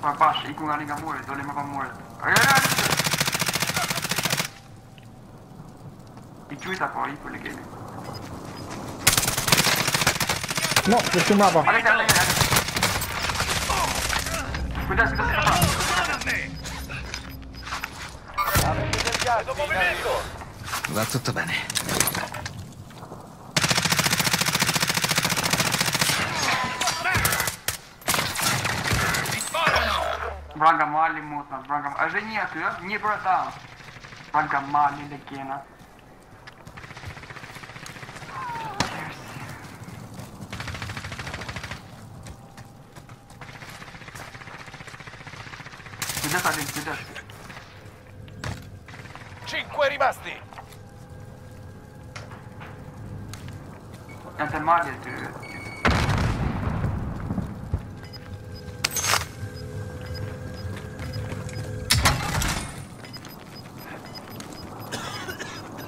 Ma basta, i con la muore, dove ma fa muore. Ragazzi! I giuita poi, quelli che... No, che sembrava. Ma che cazzo è? Cuidado, cuidado, cuidado. Avete del gas in arrivo. Va tutto bene. Врага мали мутно, врага... А же нет, не братан. Врага мали легена. Куда один, куда? Cinque rimasti. Это мали, ты...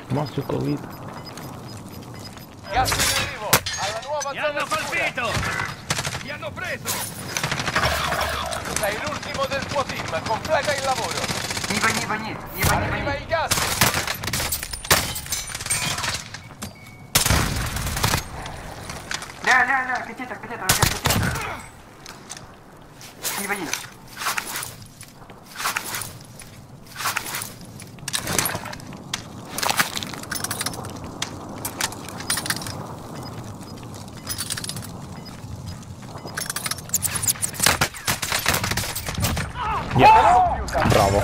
Masso Covid. Gas in arrivo. Alla nuova Mi zona hanno sicura. colpito! Mi hanno preso! Sei l'ultimo del tuo team. Completa il lavoro. Не гони, гони, не гони, Arriva гони. il gas. Ля, ля, ля, катета, катета, катета. Не Yes. Bravo.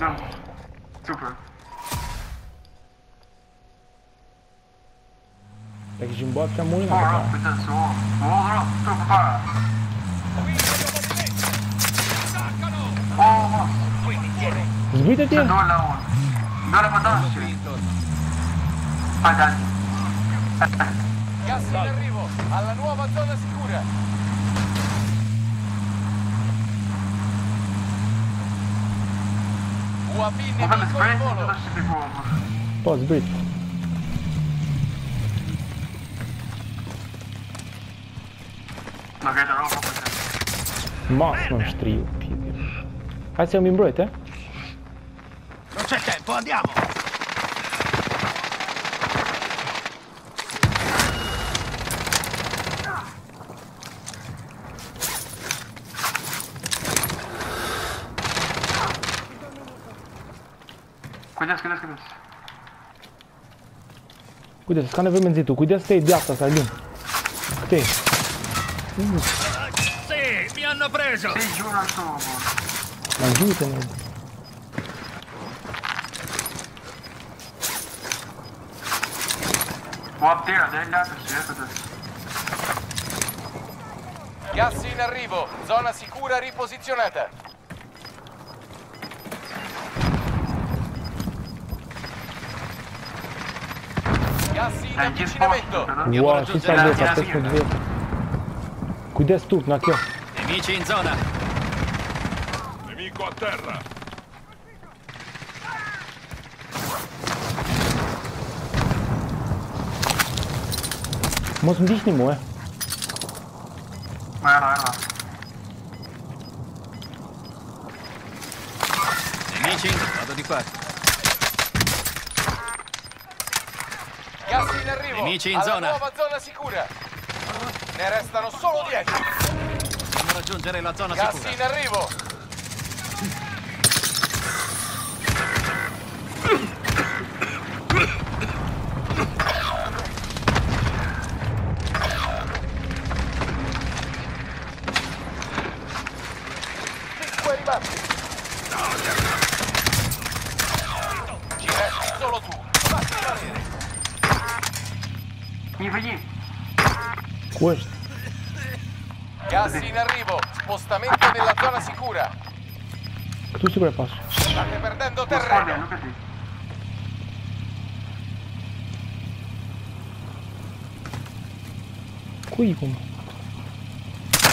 No, super. Tak Jimbot é muito cara. Zbita ti! Dole më dashë! Fajtani! Gas in arrivo, alla nuova zona sicura! Uova nemico in volo. Pause, Brito. Mocno un strio, Hai sei un imbroite? Non c'è tempo, andiamo! Cuidado, cuidado, cuidado. Cuidado, scanne per mezzo tu. Cuidado, stai di alta, stai lì. Sì. Sì, mi hanno preso! Sei giù al tuo. Ma aiutami. Up there, per certo. Gas in arrivo. Zona sicura riposizionata. Wow, ci sta dietro, ha preso. Qui destra tu, Nacchio. Nemici in zona. Nemico a terra. Muss dich nicht mehr. Nein, nein, nein. Nemici, vado di qua. Gas in arrivo. Nemici in Alla zona. nuova zona sicura. Ne restano solo 10. Dobbiamo raggiungere la zona Gas sicura. in arrivo. Cinque rimasti. Ci resti solo tu. Не ври. Questo. Gas in arrivo. Spostamento nella zona sicura. Tu sicuro passo. State perdendo Guarda, terreno. look at this. Qui come?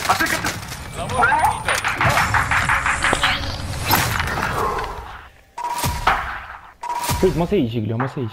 Aspetta, Lavoro finito. Qui, ma sei Giglio, ma sei.